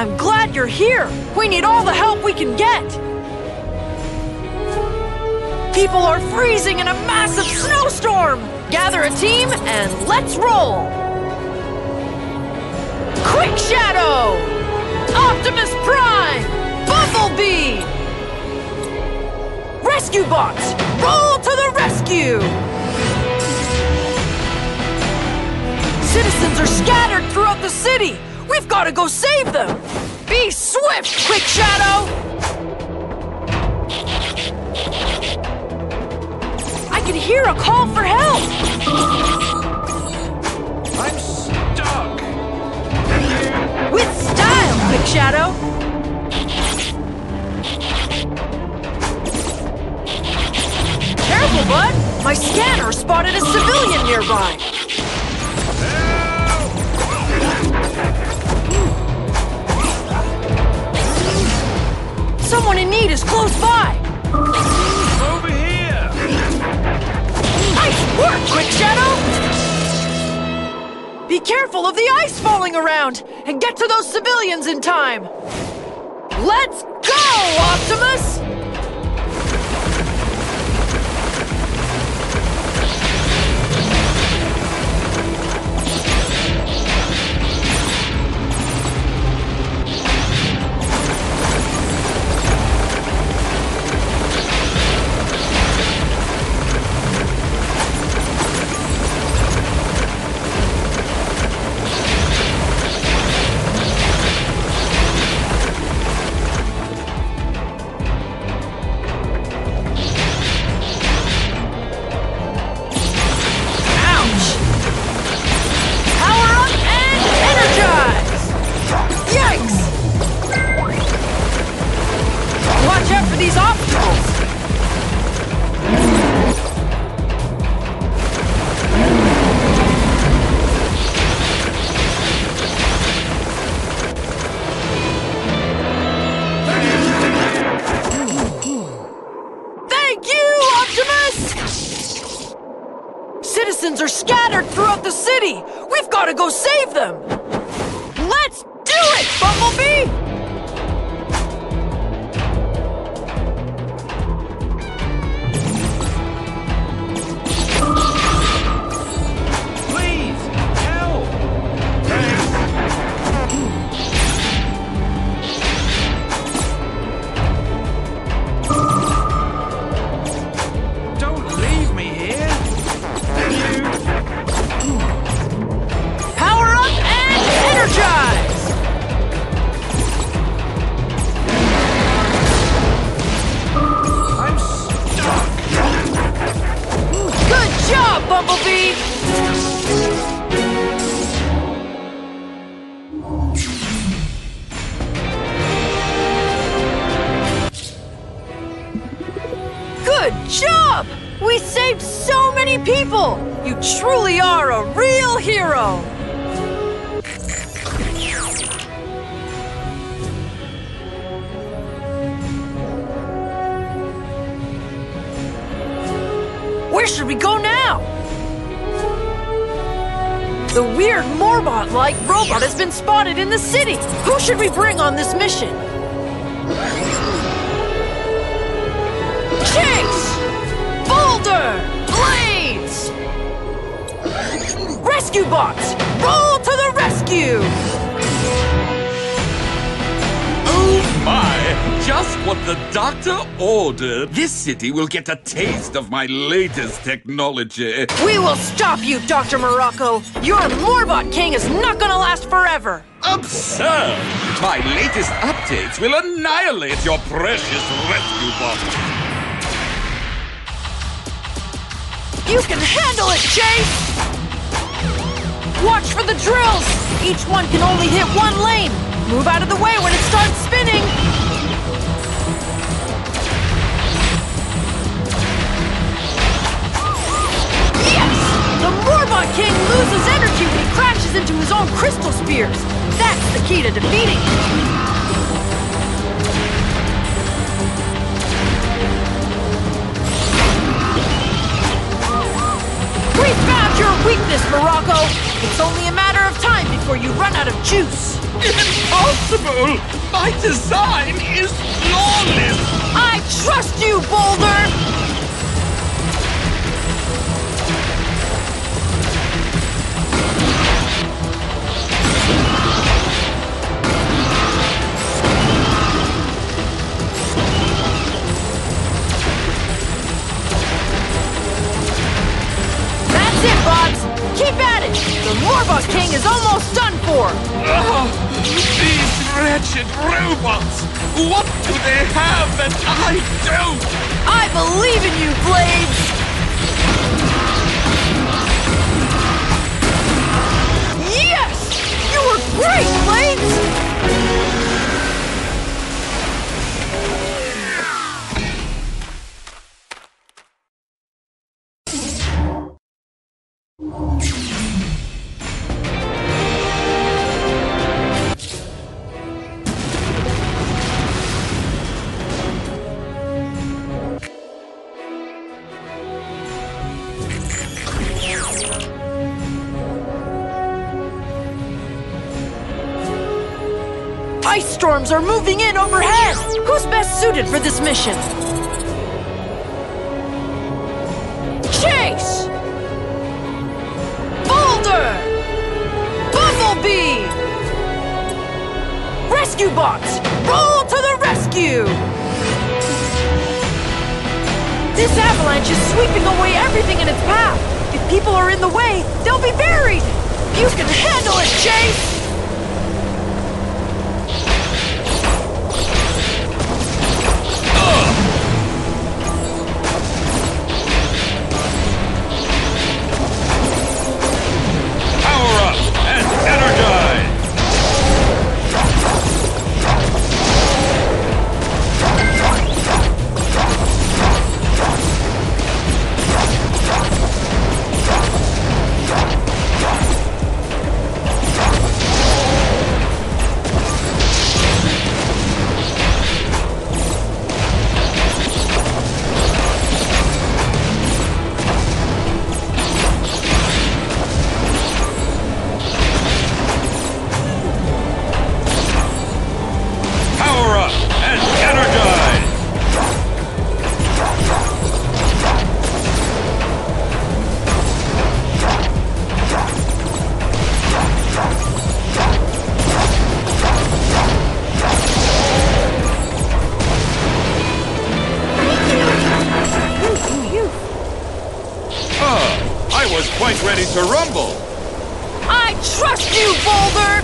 I'm glad you're here. We need all the help we can get. People are freezing in a massive snowstorm. Gather a team and let's roll. Quick Shadow! Optimus Prime! Bumblebee! Rescue bots, roll to the rescue! Citizens are scattered throughout the city! We've got to go save them! Be swift, Quick Shadow! I can hear a call for help! Someone in need is close by! Over here. Nice work, Quick Shadow! Be careful of the ice falling around and get to those civilians in time! Let's go, Optimus! These obstacles! Thank you, Optimus! Citizens are scattered throughout the city! We've got to go save them! Let's do it, Bumblebee! Bumblebee! Good job! We saved so many people! You truly are a real hero! Where should we go now? The weird Morbot-like robot has been spotted in the city. Who should we bring on this mission? Chase! Boulder! Blades! Rescue bots! Roll to the rescue! Just what the doctor ordered. This city will get a taste of my latest technology. We will stop you, Dr. Morocco! Your Morbot King is not gonna last forever! Absurd! My latest updates will annihilate your precious rescue bot. You can handle it, Chase! Watch for the drills! Each one can only hit one lane! Move out of the way when it starts spinning! King loses energy when he crashes into his own crystal spears! That's the key to defeating him! We found your weakness, Morocco! It's only a matter of time before you run out of juice! Impossible! My design is flawless! I trust you, Boulder! Is almost done for! Oh, these wretched robots! What do they have that I don't? I believe in you, Blades! Yes! You were great, Blades! Ice storms are moving in overhead! Who's best suited for this mission? Chase! Boulder! Bumblebee! Rescue bots! Roll to the rescue! This avalanche is sweeping away everything in its path! If people are in the way, they'll be buried! You can handle it, Chase! Trust you, Boulder!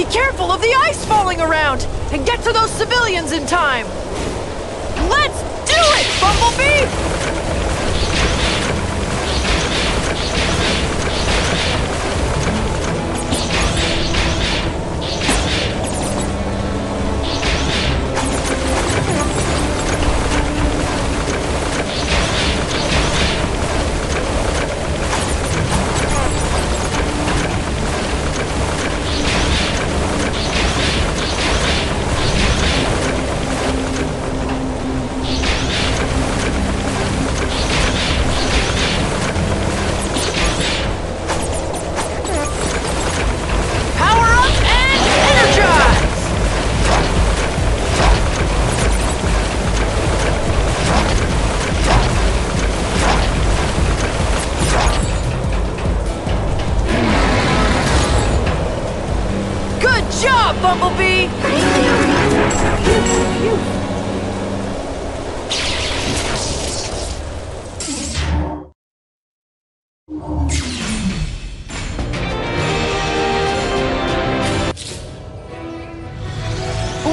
Be careful of the ice falling around and get to those civilians in time! Let's do it, Bumblebee! up, Bumblebee!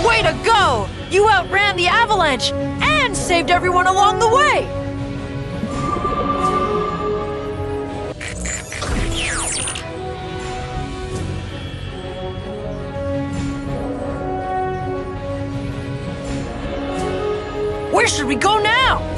Way to go! You outran the avalanche and saved everyone along the way! Where should we go now?